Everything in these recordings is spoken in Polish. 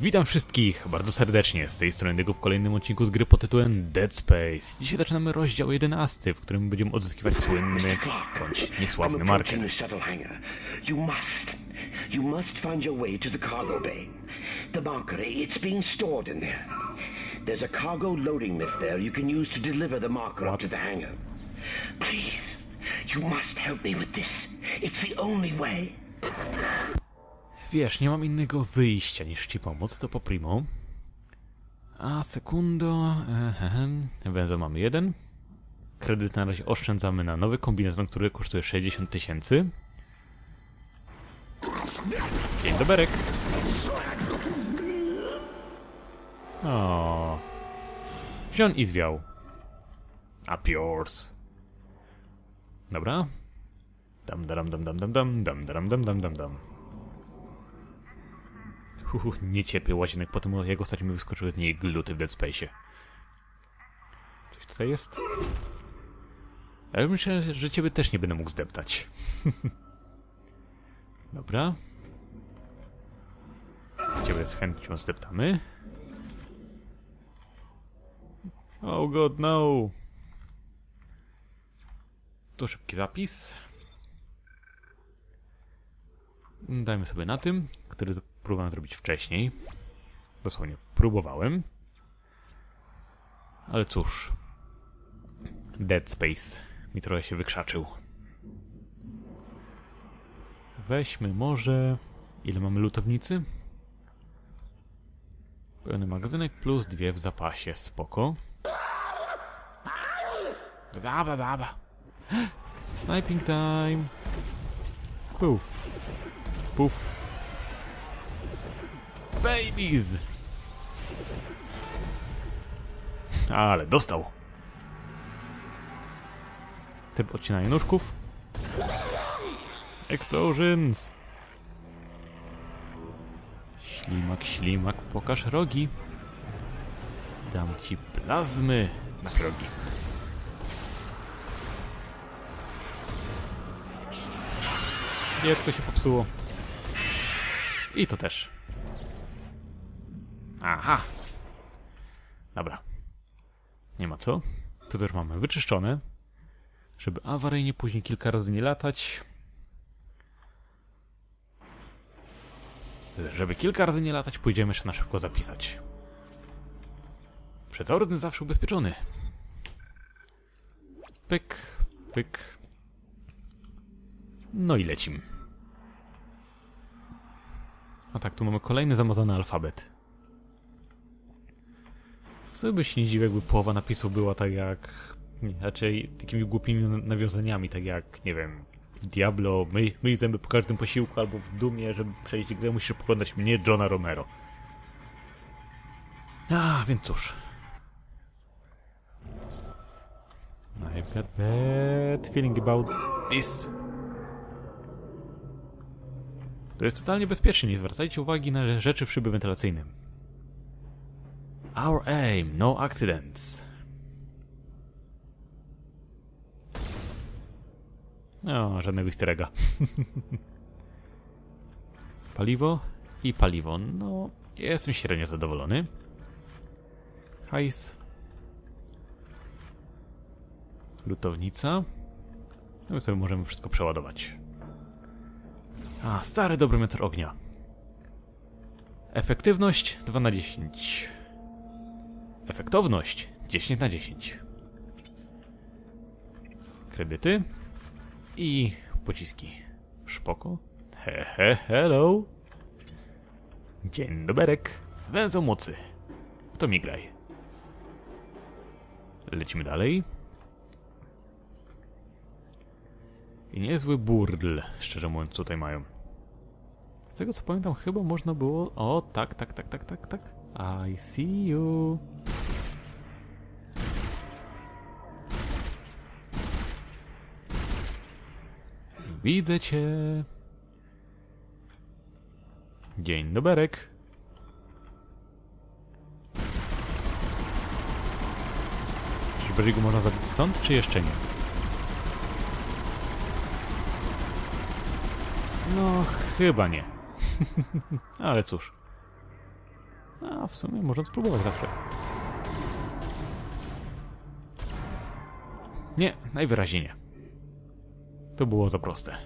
Witam wszystkich bardzo serdecznie z tej strony Dygu w kolejnym odcinku z gry pod tytułem Dead Space. Dzisiaj zaczynamy rozdział 11, w którym będziemy odzyskiwać słynny bądź niesławny marker. You must. Find your way to the cargo bay. The marker, it's being stored in there. There's a cargo loading lift there you can use to deliver the marker up to the hangar. Please, you must help me with this. It's the only way. Wiesz, nie mam innego wyjścia niż ci pomóc, to po primo. A sekundo... Węzeł mamy jeden. Kredyt na razie oszczędzamy na nowy kombinezon, który kosztuje 60 tysięcy. Dzień doberek. O. Wziął i zwiał. Up yours. Dobra. Dam, dam, dam, dam, dam, dam, dam, dam, dam, dam, dam, dam. Uhu, nie cierpię łazienek, potem jak ostatnio mi wyskoczyły z niej gluty w Dead Space'ie. Coś tutaj jest? Ale myślę, że ciebie też nie będę mógł zdeptać. Dobra. Ciebie z chęcią zdeptamy. Oh god, no! Tu szybki zapis. Dajmy sobie na tym, który próbowałem zrobić wcześniej. Dosłownie próbowałem. Ale cóż. Dead Space mi trochę się wykrzaczył. Weźmy może... Ile mamy lutownicy? Pełny magazynek plus dwie w zapasie. Spoko. Baba, baba. Sniping time. Puf. Puf. Babies! Ale dostał. Typ odcinania nóżków. Explosions! Ślimak, ślimak, pokaż rogi. Dam ci plazmy na rogi. Dziecko się popsuło. I to też. Aha. Dobra. Nie ma co. Tu też mamy wyczyszczone. Żeby awaryjnie później kilka razy nie latać. Żeby kilka razy nie latać, pójdziemy jeszcze na szybko zapisać. Przedzorny zawsze ubezpieczony. Pyk, pyk. No i lecim. A tak, tu mamy kolejny zamazany alfabet. Sumie by się nie dziwił, jakby połowa napisów była tak jak... Raczej takimi głupimi nawiązaniami, tak jak, nie wiem, w Diablo, myj, myj zęby po każdym posiłku, albo w Dumie, żeby przejść grę, musisz poglądać mnie, Johna Romero. A, więc cóż. I've got bad feeling about this. To jest totalnie bezpiecznie, nie zwracajcie uwagi na rzeczy w szyby wentylacyjnym. Our aim, no accidents. No, żadnego easter paliwo i paliwo. No, jestem średnio zadowolony. Hajs. Lutownica. No sobie możemy wszystko przeładować. A, stary dobry metr ognia. Efektywność 2 na 10. Efektowność 10 na 10. Kredyty i pociski. Szpoko. He, he, hello. Dzień doberek. Węzeł mocy. W to mi graj. Lecimy dalej. I niezły burdel, szczerze mówiąc, tutaj mają. Z tego co pamiętam, chyba można było... O, tak, tak, tak, tak, tak, tak. I see you. Widzę cię. Dzień doberek. Czy Berigu można zabić stąd, czy jeszcze nie? No, chyba nie. Ale cóż. A w sumie można spróbować zawsze. Nie, najwyraźniej nie. To było za proste.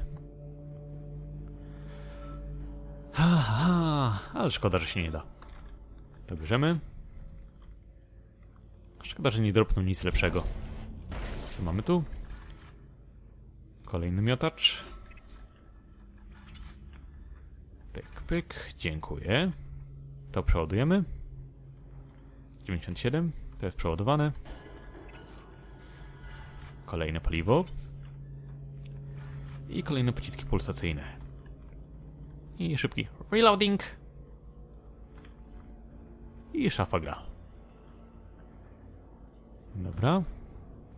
Ha, ha, ale szkoda, że się nie da. To bierzemy. Szkoda, że nie dropną nic lepszego. Co mamy tu? Kolejny miotacz. Pyk, pyk. Dziękuję. To przeładujemy. 97. To jest przeładowane. Kolejne paliwo. I kolejne pociski pulsacyjne. I szybki reloading. I szafa gra. Dobra.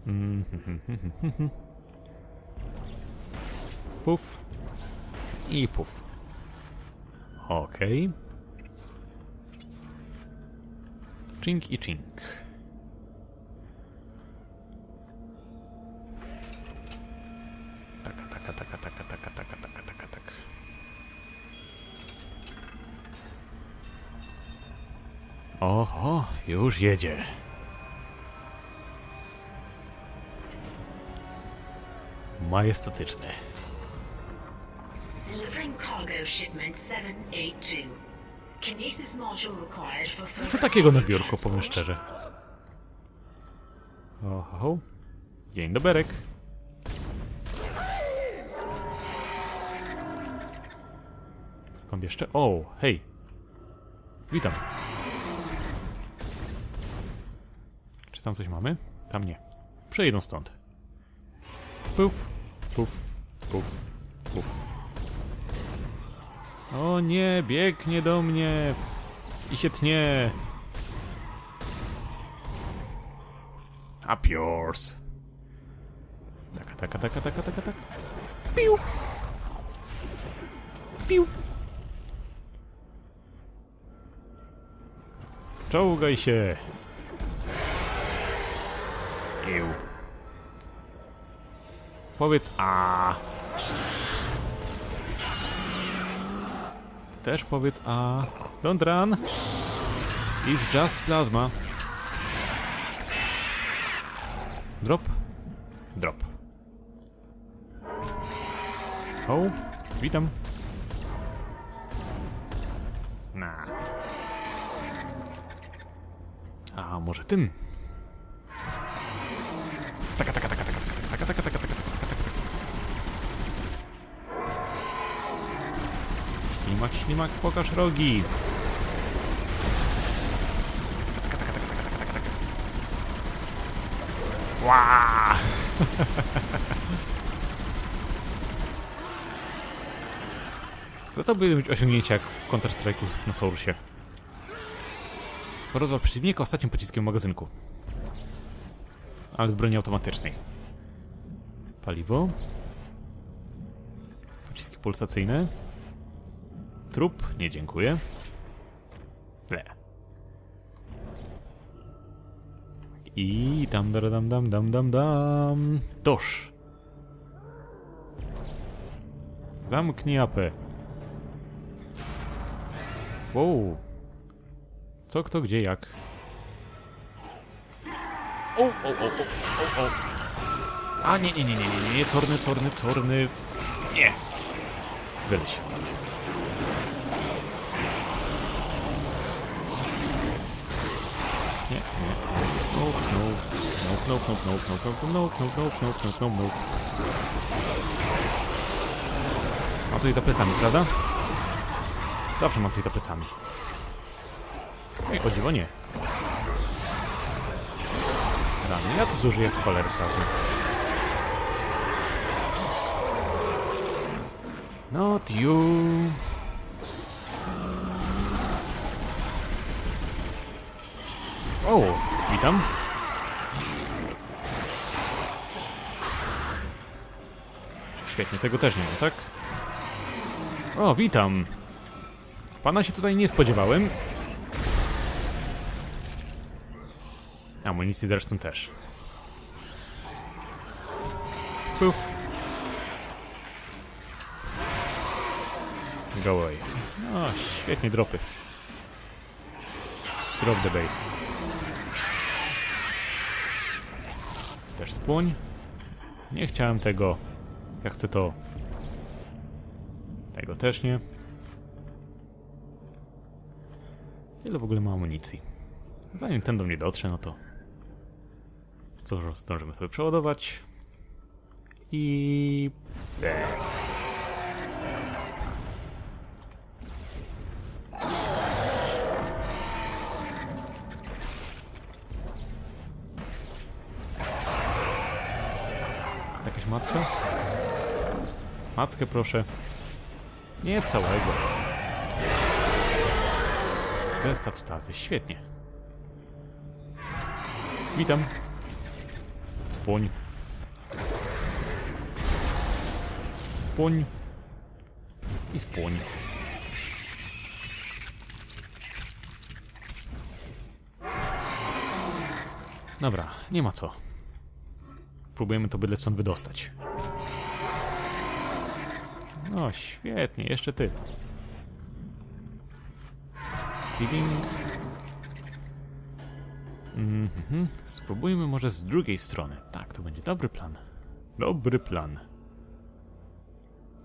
Puf. I puf. Okej. Okay. Chink i chink. Oho, już jedzie. Majestatyczny. Delivering cargo shipment 782. Kinesis module required for further Co takiego na biurko, powiem szczerze. Oho. Dzień doberek. Skąd jeszcze? O, hej. Witam. Tam coś mamy? Tam nie. Przejdą stąd. Puf, puf, puf, puf. O nie, biegnie do mnie. I się tnie. Up yours. Taka, taka, taka, taka, taka, taka. Piu. Piu. Czołgaj się. Iu. Powiedz a. Też powiedz a. Don't run. It's just plasma. Drop. Drop. O, witam. Na. A może tym? taka, taka, taka, taka, taka, taka, taka. Ślimak, ślimak, pokaż rogi. Taka, taka, taka, taka, taka, taka. Wow. Za to były osiągnięcia Counter-Strike'u na Source'ie. Rozwal przeciwnika ostatnim pociskiem w magazynku ale z broni automatycznej. Paliwo. Pociski pulsacyjne. Trup. Nie dziękuję. Le. I dam dam dam dam dam dam. Toż. Zamknij apę. Wow. Co, kto, gdzie, jak. O, o, o, o, o, o. A, nie, nie, nie, nie, nie, nie, corny, corny, corny. Nie. Wyleś. Nie, nie. Nope, nope. Nope, nope, nope, nope, nope, nope, nope, nope, nope, nope, nope. Mam tutaj za plecami, prawda? Zawsze mam coś za plecami. Ej, o dziwo nie. Rany, ja to zużyję w cholerę Not you. O, witam. Świetnie, tego też nie ma, tak? O, witam. Pana się tutaj nie spodziewałem. Amunicji zresztą też. Puf. Go away. O, świetnie dropy. Drop the base. Też spłoń. Nie chciałem tego. Ja chcę to. Tego też nie. Ile w ogóle ma amunicji? Zanim ten do mnie dotrze, no to... Co zdążymy sobie przeładować. I... Eee. Jakaś macka? Mackę proszę. Nie całego. Zestaw stazy, świetnie. Witam. Spłoń. Spłoń. I spłoń. Dobra, nie ma co. Próbujemy to byle stąd wydostać. No, świetnie, jeszcze ty. Digging. Mhm. Spróbujmy może z drugiej strony. Tak, to będzie dobry plan. Dobry plan.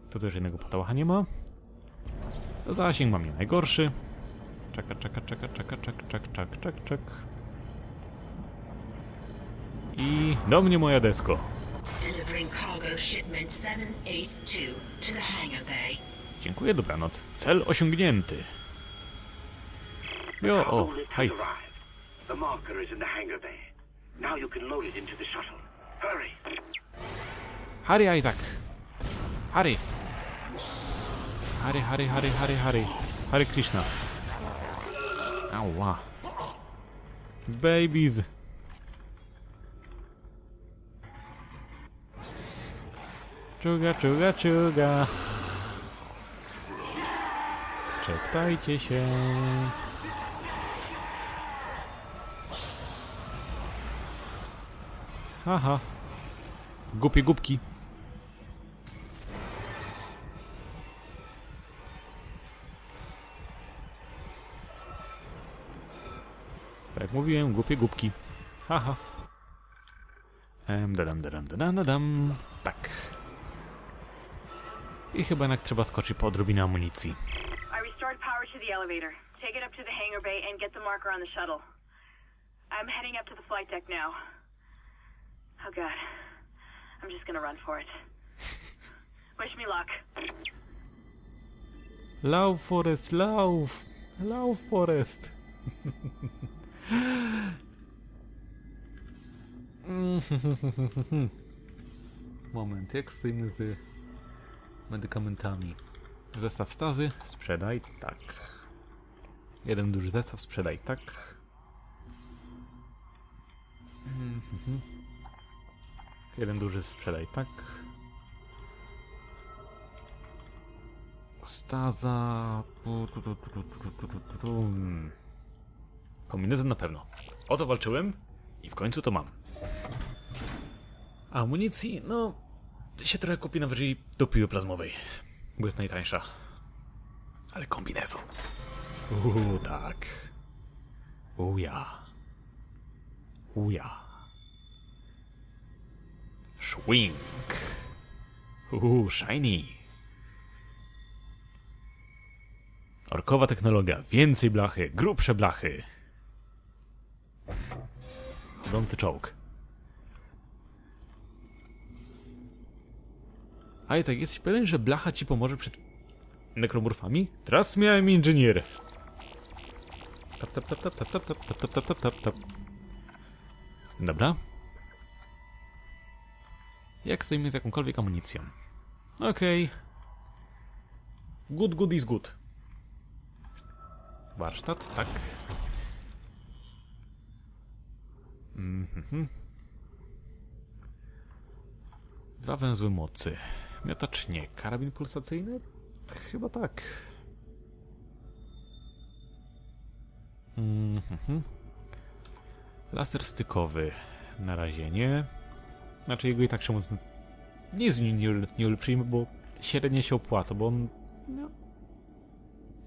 Tu też jednego patałacha nie ma. Zasięg mam nie najgorszy. Czeka, czeka, czeka, czeka, czek, czek, czek, czek, czek i do mnie moja desko. Dziękuję, dobranoc. Cel osiągnięty. Jo, o, hajs. Harry, Isaac. Harry. Harry, Harry, Harry, Harry, Harry. Harry Krishna. Ała. Babies. Czuga, czuga, czuga. Czekajcie się. Haha. Głupie głupki. Tak jak mówiłem, głupie głupki. Haha. Em, dadam, dadam, dadam, dadam. Tak. I chyba jednak trzeba skoczyć po odrobinę amunicji. I restored power to the elevator. Take it up to the hangar bay and get the marker on the shuttle. I'm heading up to the flight deck now. Oh god. I'm just gonna run for it. Wish me luck. Love Forest, love! Love Forest! Moment, jak stoimy z medykamentami. Zestaw stazy, sprzedaj, tak. Jeden duży zestaw, sprzedaj, tak. Jeden duży sprzedaj, tak. Staza... Kombinezon na pewno. O to walczyłem i w końcu to mam. Amunicji, no się trochę kupi najwyżej do piły plazmowej, bo jest najtańsza. Ale kombinezon. Uuu, tak. Uja. Uja. Swing. Uuu, shiny. Orkowa technologia, więcej blachy, grubsze blachy. Chodzący czołg. A Isaac, jesteś pewien, że blacha ci pomoże przed nekromorfami? Teraz miałem inżynier. Tap, tap, tap, tap, tap, tap, tap, tap, tap, tap, tap, tap. Dobra. Jak stoimy z jakąkolwiek amunicją? Okej. Good, good is good. Warsztat, tak. Mhm. Dwa węzły mocy. Miotacz nie. Karabin pulsacyjny? Chyba tak. Mhm. Laser stykowy. Na razie nie. Znaczy jego i tak się mocno... Nie jest nie, nie, nie bo średnio się opłaca, bo on... No,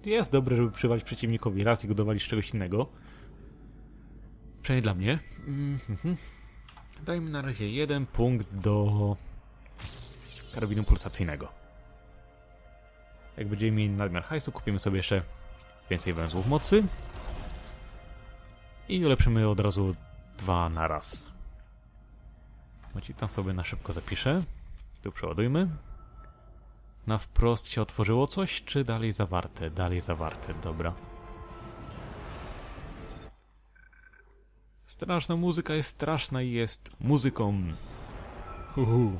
jest dobre, żeby przywalić przeciwnikowi raz i go dowalić czegoś innego. Przynajmniej dla mnie. Mhm. Dajmy na razie jeden punkt do karabinu pulsacyjnego. Jak będziemy mieli nadmiar hajsu, kupimy sobie jeszcze więcej węzłów mocy. I ulepszymy od razu dwa na raz. Macie tam sobie na szybko zapiszę. Tu przeładujmy. Na wprost się otworzyło coś, czy dalej zawarte? Dalej zawarte, dobra. Straszna muzyka jest straszna i jest muzyką. Uhu.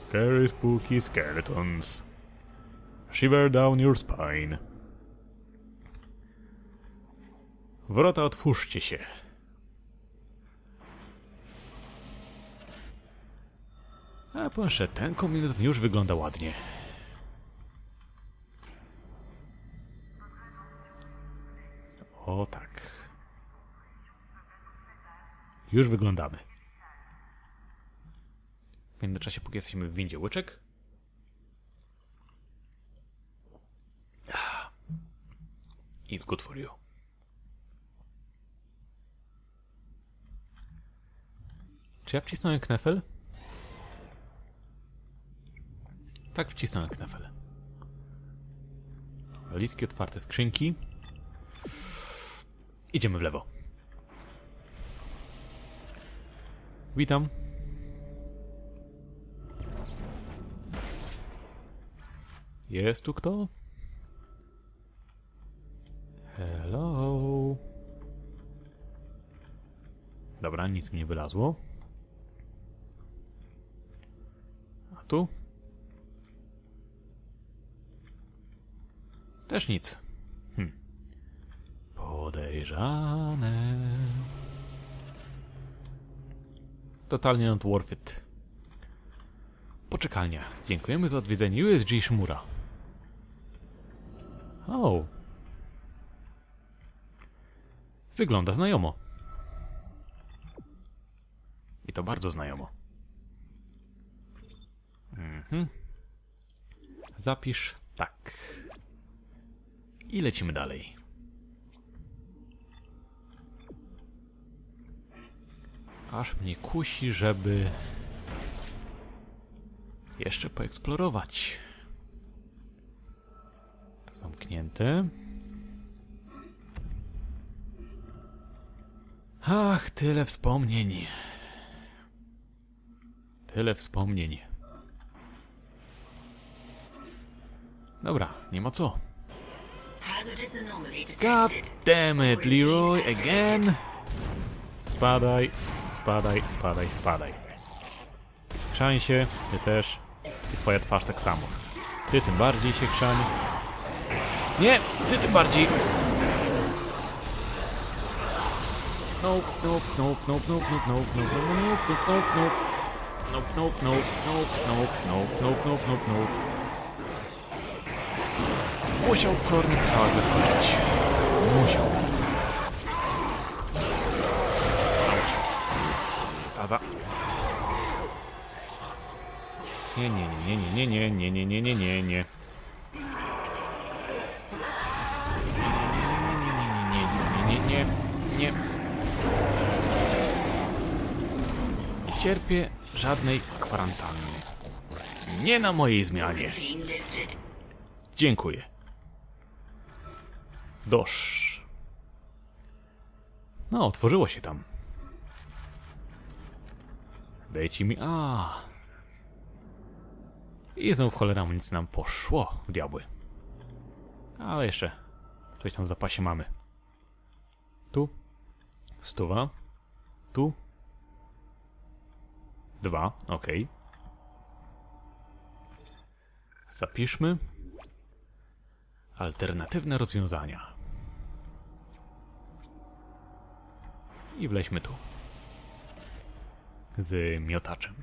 Scary spooky skeletons. Shiver down your spine. Wrota otwórzcie się. A proszę, ten kombinezon już wygląda ładnie. O tak. Już wyglądamy. W międzyczasie, póki jesteśmy w windzie łyczek. Ah. It's good for you. Czy ja wcisnąłem knefel? Tak, wcisnąłem knefel. Walizki otwarte, skrzynki. Idziemy w lewo. Witam. Jest tu kto? Hello. Dobra, nic mi nie wylazło. A tu? Też nic. Hm. Podejrzane. Totalnie not worth it. Poczekalnia. Dziękujemy za odwiedzenie USG Shmura. O. Wygląda znajomo. I to bardzo znajomo. Mhm. Zapisz tak. I lecimy dalej. Aż mnie kusi, żeby jeszcze poeksplorować. To zamknięte. Ach, tyle wspomnień. Tyle wspomnień. Dobra, nie ma co. God damn it, Leroy, again! Spadaj, spadaj, spadaj, spadaj. Chrzań się, ty też. I twoja twarz tak samo. Ty tym bardziej się chrzań. Nie, ty tym bardziej. Nope, nope, nope, nope, nope, nope, nope, nope, nope, nope, nope, nope. Nope, nope, nope, nope, nope, nope, nope, nope, nope. Musiał Corny Hawk wyskoczyć. Musiał. Staza. Nie, nie, nie, nie, nie, nie, nie, nie, nie, nie, nie. Nie, cierpię żadnej kwarantanny. Nie na mojej zmianie. Dziękuję. Dosz. No, otworzyło się tam. Dajcie mi... A. I znów cholera nic nam poszło, w diabły. Ale jeszcze coś tam w zapasie mamy. Tu. Stuwa. Tu. Dwa, okej. Zapiszmy. Alternatywne rozwiązania. I wleźmy tu. Z miotaczem.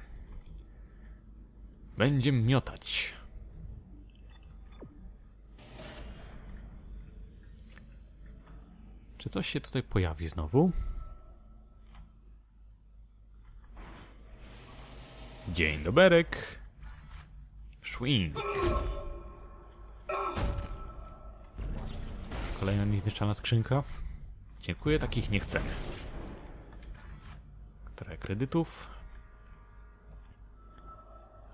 Będziemy miotać. Czy coś się tutaj pojawi znowu? Dzień doberek. Swing. Kolejna niezniszczalna skrzynka. Dziękuję, takich nie chcemy. Trochę kredytów.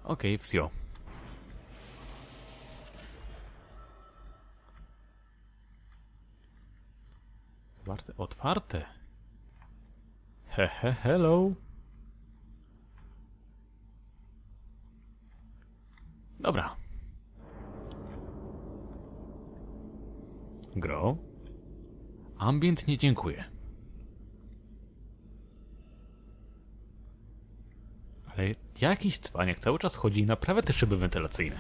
Okej, okay, wsio. Otwarte, otwarte. Hehe, hello. Dobra. Gro. Ambient nie dziękuję. Ale jakiś cwaniak cały czas chodzi i naprawia te szyby wentylacyjne.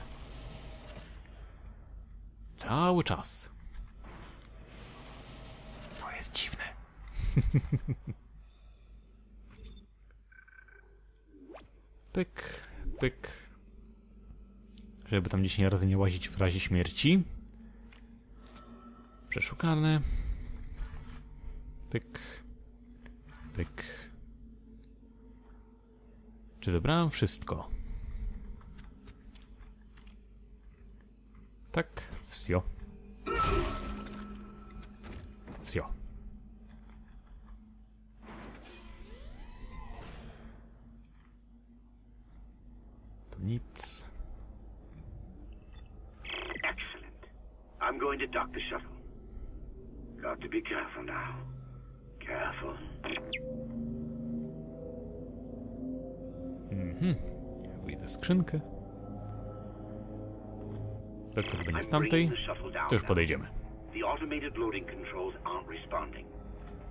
Cały czas. To jest dziwne. pyk, pyk. Żeby tam 10 razy nie łazić w razie śmierci. Przeszukane. Pyk. Pyk. Czy zebrałem wszystko? Tak, wsio. Wsio. To nic. Skrzynkę. Doktor będzie z I'm tamtej. bringing the shuttle down To już podejdziemy. The automated loading controls aren't responding.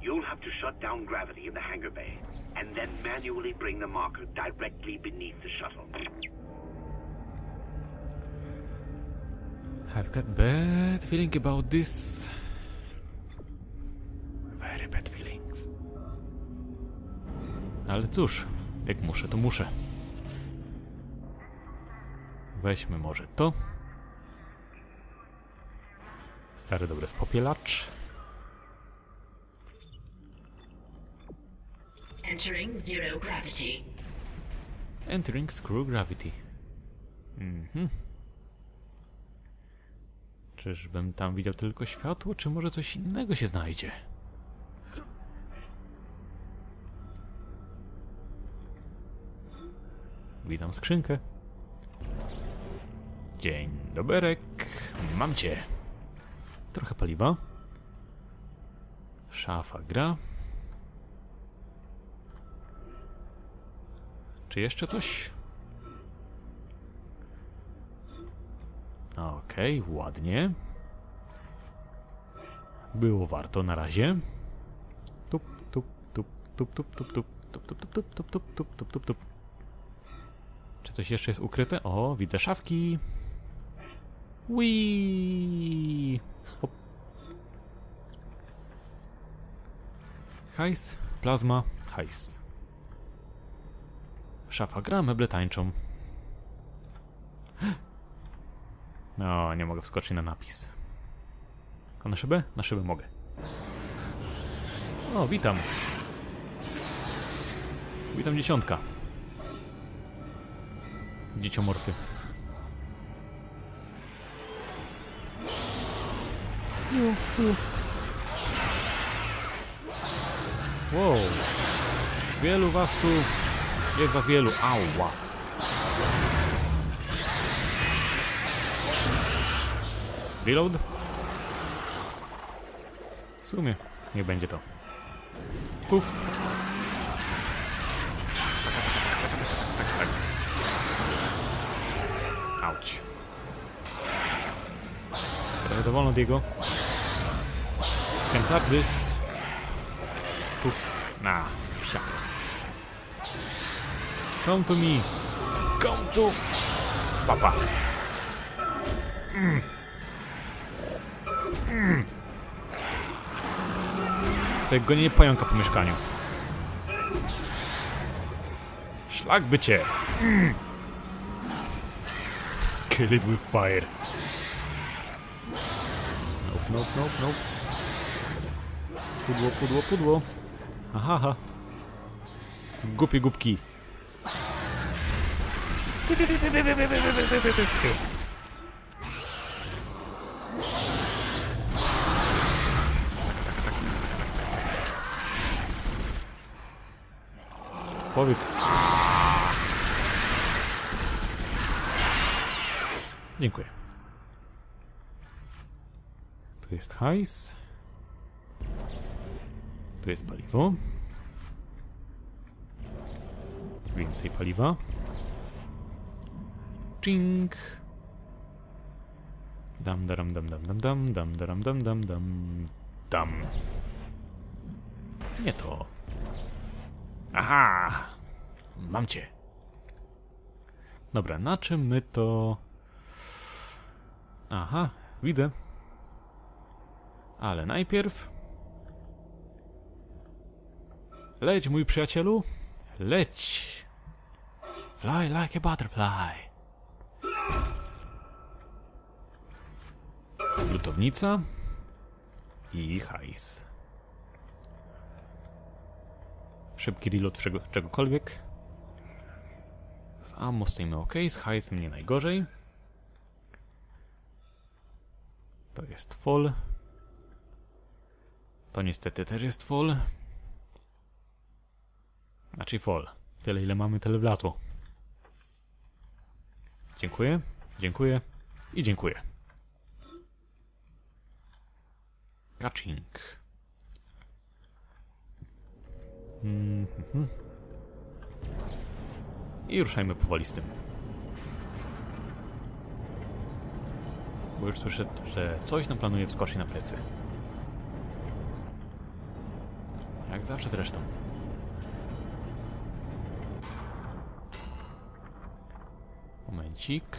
You'll have to shut down gravity in the hangar bay, and then manually bring the marker directly beneath the shuttle. I've got bad feeling about this. Very bad feelings. Ale cóż, jak muszę, to muszę. Weźmy może to. Stary dobry spopielacz. Entering zero gravity. Entering screw gravity. Mhm. Czyżbym tam widział tylko światło, czy może coś innego się znajdzie? Witam skrzynkę. Dzień doberek. Mam cię. Trochę paliwa. Szafa gra. Czy jeszcze coś? Okej, ładnie. Było warto na razie. Tup, tup, tup, tup, tup, tup, tup, tup, tup, tup, tup, tup, tup, tup, tup, tup. Czy coś jeszcze jest ukryte? O, widzę szafki. Wii. Hop. Hajs, plazma, hajs. Szafa gra, meble tańczą. No, nie mogę wskoczyć na napis. A na szybę? Na szybę mogę. O, witam. Witam dziesiątka. Dzieciomorfy. Wow. Wielu was tu... Jest was wielu. Ała. Reload? W sumie nie będzie to. Puf. Auć. To wolno, Diego. Tap this. Puf. Na, psiak. Come to me. Come to... Papa. To jak gonienie pająka po mieszkaniu. Szlak by cię. Mm. Kill it with fire. Nope, nope, nope, nope. Pudło, pudło, pudło. Aha, aha. Gupie gubki. Powiedz. Dziękuję. Tu jest hajs. Tu jest paliwo. Więcej paliwa. Ching. Dam, daram, dam, dam, dam, dam, dam, daram, dam, dam, dam, dam. Nie to. Aha! Mam cię. Dobra, na czym my to... Aha, widzę. Ale najpierw... Leć, mój przyjacielu. Leć. Fly like a butterfly. Lutownica. I hajs. Szybki reload czego, czegokolwiek. Z ammo stoimy ok, z hajsem nie najgorzej. To jest full. To niestety też jest full. Znaczy full. Tyle ile mamy, tyle wlazło. Dziękuję, dziękuję i dziękuję. Kaczink. Mhm. I ruszajmy powoli z tym. Bo już słyszę, że coś nam planuje wskoczyć na plecy. Jak zawsze zresztą. Momencik.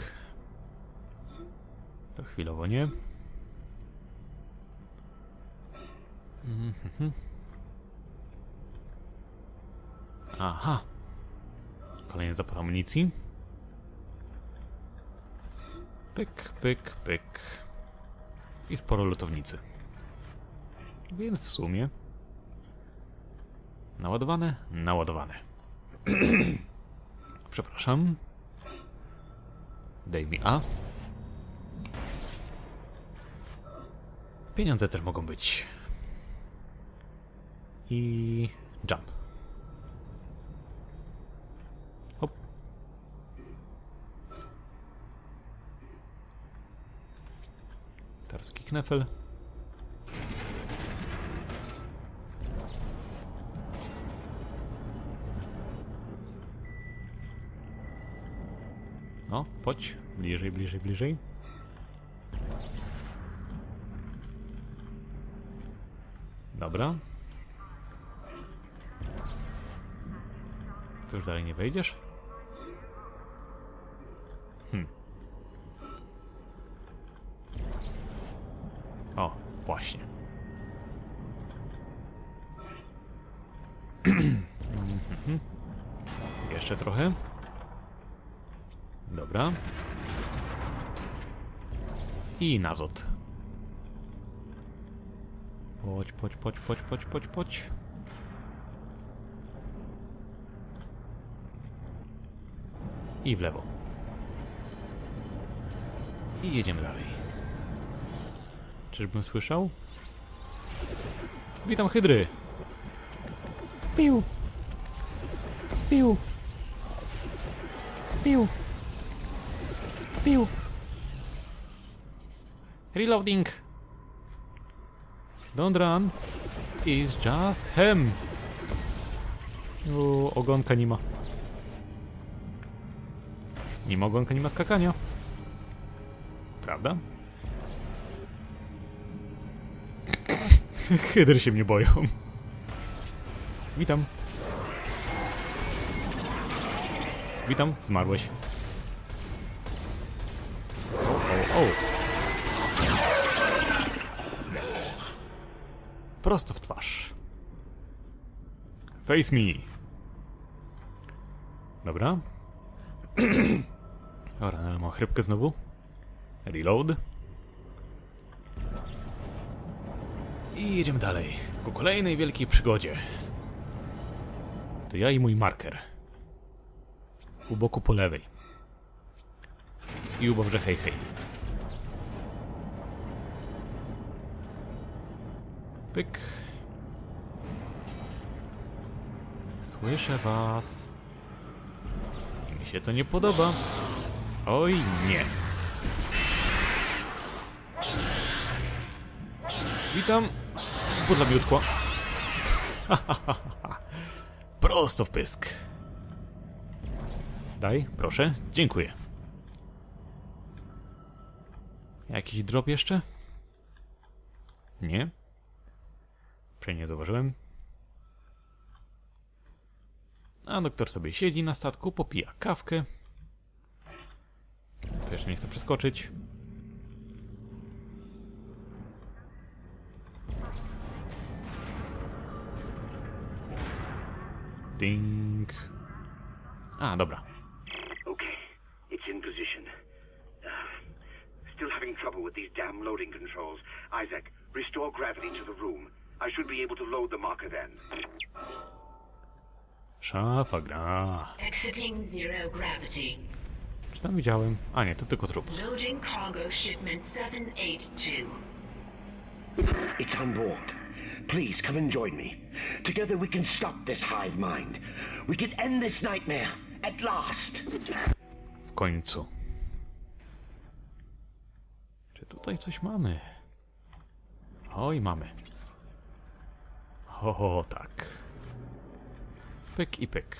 To chwilowo nie. Mhm. Aha. Kolejny zapas amunicji. Pyk, pyk, pyk. I sporo lutownicy. Więc w sumie... Naładowane? Naładowane. Przepraszam. Daj mi A. Pieniądze też mogą być. I... Jump. Hop. Tarski knefel. No, chodź. Bliżej, bliżej, bliżej. Dobra. To już dalej nie wejdziesz? Hmm. O, właśnie. Mhm. Jeszcze trochę. Dobra. I nazot. Podź, podź, podź, podź, podź, podź, podź. I w lewo. I jedziemy dalej. Czyżbym słyszał? Witam hydry! Piu! Piu! Piu! Piu! Reloading! Don't run! It's just him! O, ogonka nie ma. Nie ma ogonka, nie ma skakania. Prawda? Hydry się mnie boją. Witam. Witam, zmarłeś. O, o, o. Prosto w twarz. Face me. Dobra. Dobra, ale mam chrypkę znowu. Reload. I jedziemy dalej. Ku kolejnej wielkiej przygodzie. To ja i mój marker. U boku po lewej. I u hej hej. Pyk. Słyszę was. Mi się to nie podoba. Oj, nie. Witam. Budla mi. Prosto w pysk. Daj, proszę. Dziękuję. Jakiś drop jeszcze? Nie. Przynajmniej nie zauważyłem. A doktor sobie siedzi na statku, popija kawkę. Też nie chcę przeskoczyć. Ding. A, dobra. Okay, it's in position. Uh, still having trouble with these damn loading controls. Isaac, restore gravity to the room. I should be able to load the marker then. Szafa gra. Exiting zero gravity. Czy tam widziałem? A nie, to tylko trup. Loading cargo shipment 782. It's on board. Please come and join me. Together we can stop this hive mind. We can end this nightmare. At last. W końcu. Czy tutaj coś mamy? Oj, mamy. O, tak. Pyk i pyk.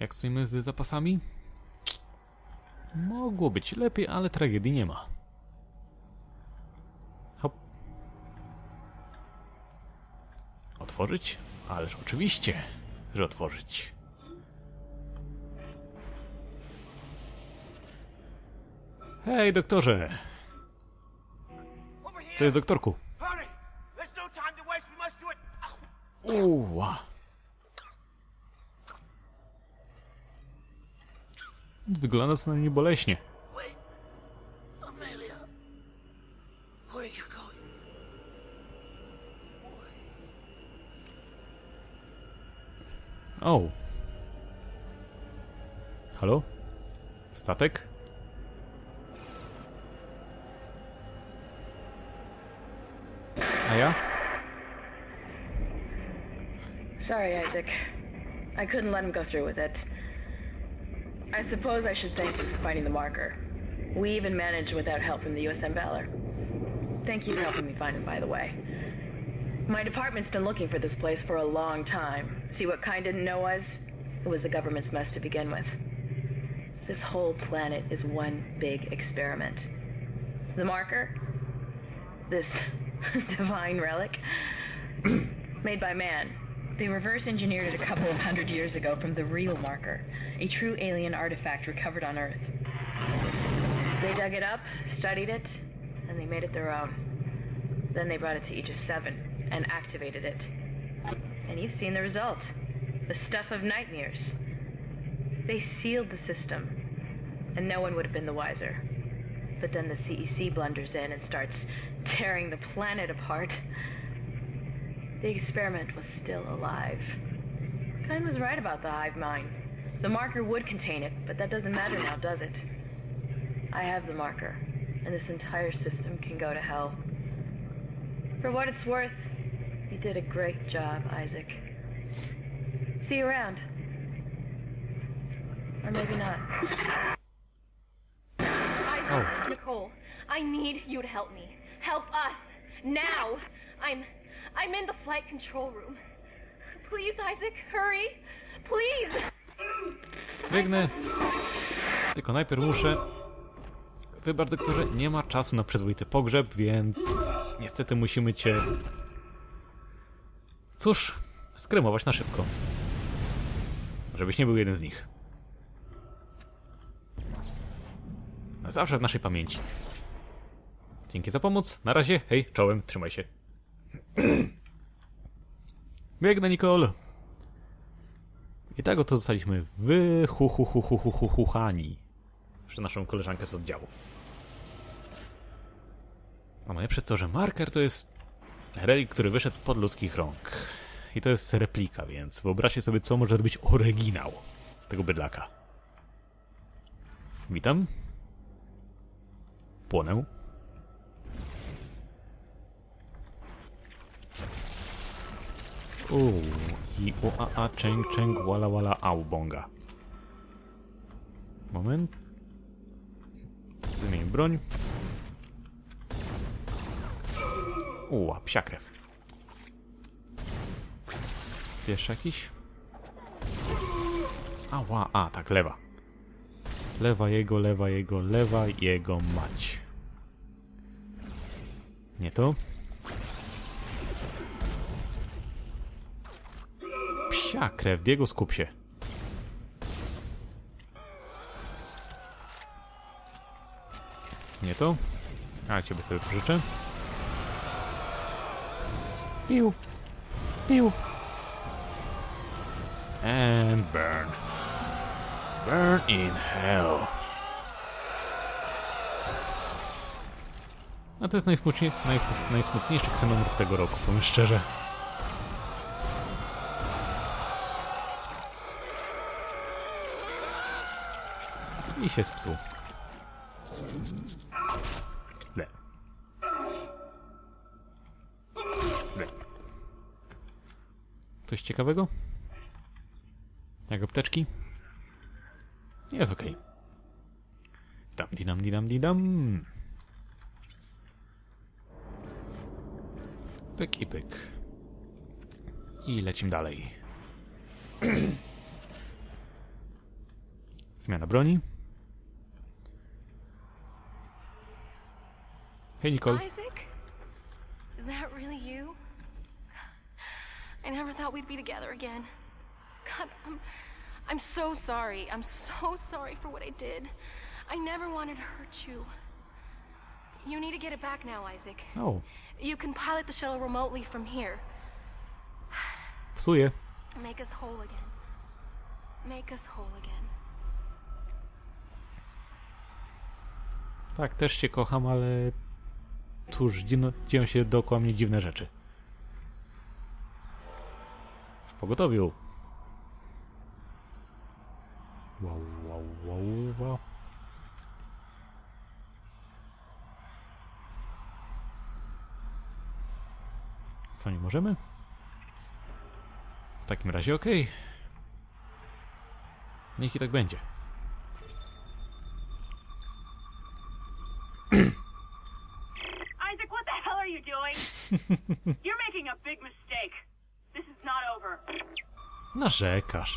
Jak stoimy z zapasami? Mogło być lepiej, ale tragedii nie ma. Hop. Otworzyć? Ależ oczywiście, że otworzyć. Hej, doktorze! Co jest, doktorku? Uła. Wygląda co najmniej boleśnie. O. Halo? Statek? A ja? Sorry, Isaac. I couldn't let him go through with it. I suppose I should thank you for finding the marker. We even managed without help from the USM Valor. Thank you for helping me find him, by the way. My department's been looking for this place for a long time. See what kind didn't know was? It was the government's mess to begin with. This whole planet is one big experiment. The marker? This divine relic? Made by man. They reverse engineered it a couple of hundred years ago from the real marker, a true alien artifact recovered on Earth. They dug it up, studied it, and they made it their own. Then they brought it to Aegis 7 and activated it. And you've seen the result the stuff of nightmares. They sealed the system, and no one would have been the wiser. But then the CEC blunders in and starts tearing the planet apart. The experiment was still alive. Kine was right about the hive mind. The marker would contain it, but that doesn't matter now, does it? I have the marker, and this entire system can go to hell. For what it's worth, you did a great job, Isaac. See you around. Or maybe not. Isaac, Oh. Nicole, I need you to help me. Help us. Now. I'm I'm in the flight control room. Please, Isaac, hurry. Please. Biegnę. Tylko najpierw muszę... Wybacz, doktorze, nie ma czasu na przyzwoity pogrzeb, więc... Niestety musimy cię... Cóż, skremować na szybko. Żebyś nie był jeden z nich. Zawsze w naszej pamięci. Dzięki za pomoc. Na razie. Hej, czołem. Trzymaj się. Biegnę, Nicole. I tak oto zostaliśmy wy hu hu hu hu hu hu hu hani przez naszą koleżankę z oddziału. A najlepsze to, że marker to jest relik, który wyszedł spod ludzkich rąk. I to jest replika, więc wyobraźcie sobie, co może być oryginał tego bydlaka. Witam. Płonę. Uuu, I u a a częk częk wala wala au bonga. Moment. Zmień broń. Uła, psia krew. Jeszcze jakiś? Ała, a tak, lewa. Lewa jego, lewa jego, lewa jego mać. Nie to? Psia krew, Diego skup się. Nie to? A, ciebie sobie pożyczę. Piu. Piu. And burn. Burn in hell. A to jest najsmutniej, naj, najsmutniejszy ksenomorf tego roku, powiem szczerze. I się spsuł. Le. Le. Coś ciekawego? Jak apteczki? Jest okej. Okay. Dam di dam di dam di dam. Pyk i pyk. I lecimy dalej. Zmiana broni. Hej Nicole. Isaac? Is that really you? I never thought we'd be together again. God, I'm, I'm so sorry. I'm so sorry for what I did. I never wanted to hurt you. You need to get it back now, Isaac. Oh. You can pilot the shuttle remotely from here. psuję. Make us whole again. Make us whole again. Tak, też cię kocham, ale cóż, dzino- dzieją się dookoła mnie dziwne rzeczy. W pogotowiu. Wow, wow, wow, wow. Co, nie możemy? W takim razie okej. Niech i tak będzie. You're making a big mistake. This is not over. Narzekasz.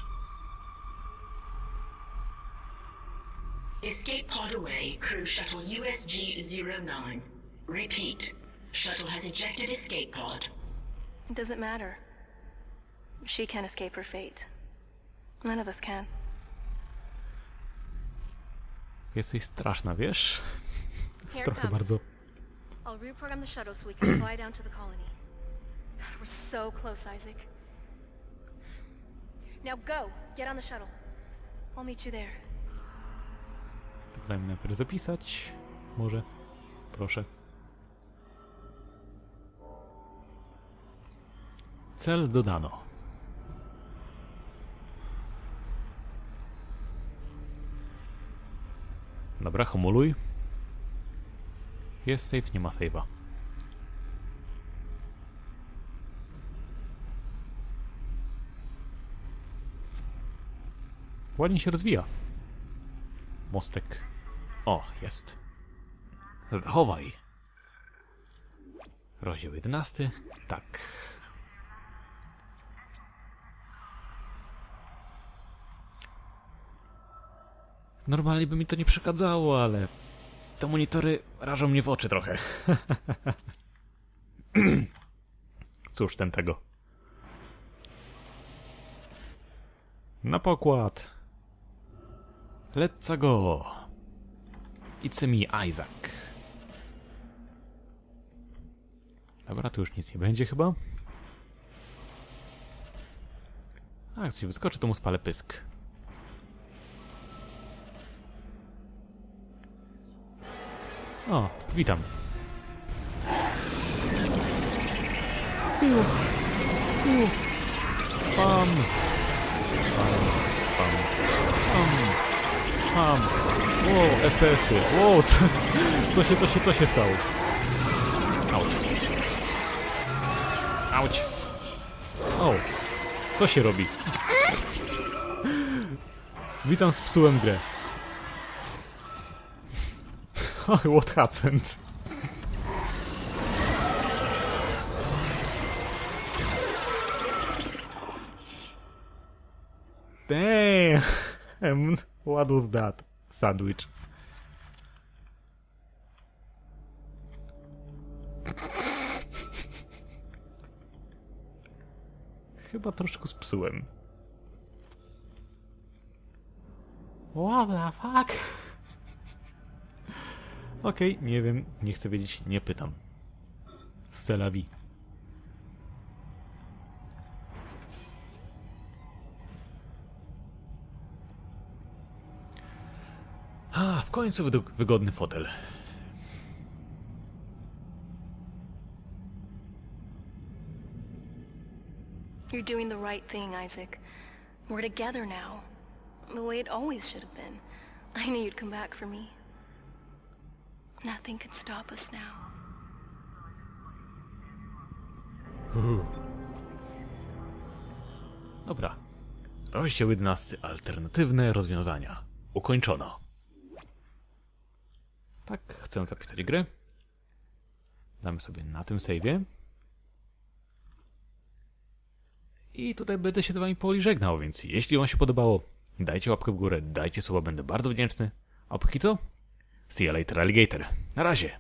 Escape pod away, crew shuttle USG 09. Repeat. Shuttle has ejected escape pod. It doesn't matter. She can't escape her fate. None of us can. Jesteś straszna, wiesz? Here it Trochę comes. bardzo. I'll reprogram the shuttle so we can fly down to the colony. We're so close, Isaac. Now go! Get on the shuttle. I'll meet you there. To daj mi najpierw zapisać. Może. Proszę. Cel dodano. Dobra, homoluj. Jest safe, nie ma save'a. Ładnie się rozwija. Mostek. O, jest. Zachowaj. Rozdział 11. Tak. Normalnie by mi to nie przeszkadzało, ale te monitory rażą mnie w oczy trochę. Cóż, ten tego. Na pokład. Let's go. It's me, Isaac. Dobra, tu już nic nie będzie chyba. A, jak coś wyskoczy, to mu spalę pysk. O, witam. Spam. Spam. Spam. Spam. Spam. Wow, FPS-y. Wow, co, co się, co się, co się stało? Auć. Auć. O. Co się robi? Witam z psułem grę. What happened? Damn! What was that? Sandwich. Chyba troszkę spsułem. What the fuck? Okej, nie wiem, nie chcę wiedzieć, nie pytam. Selawi. A, w końcu wygodny fotel. You're doing the right thing, Isaac. We're together now. The way it always should have been. I knew you'd come back for me. Nothing can stop us now. Dobra. Rozdział 11. Alternatywne rozwiązania. Ukończono. Tak, chcę zapisać grę. Damy sobie na tym save'ie. I tutaj będę się z wami powoli żegnał, więc jeśli wam się podobało, dajcie łapkę w górę, dajcie słowa, będę bardzo wdzięczny. A póki co, see you later alligator. Na razie.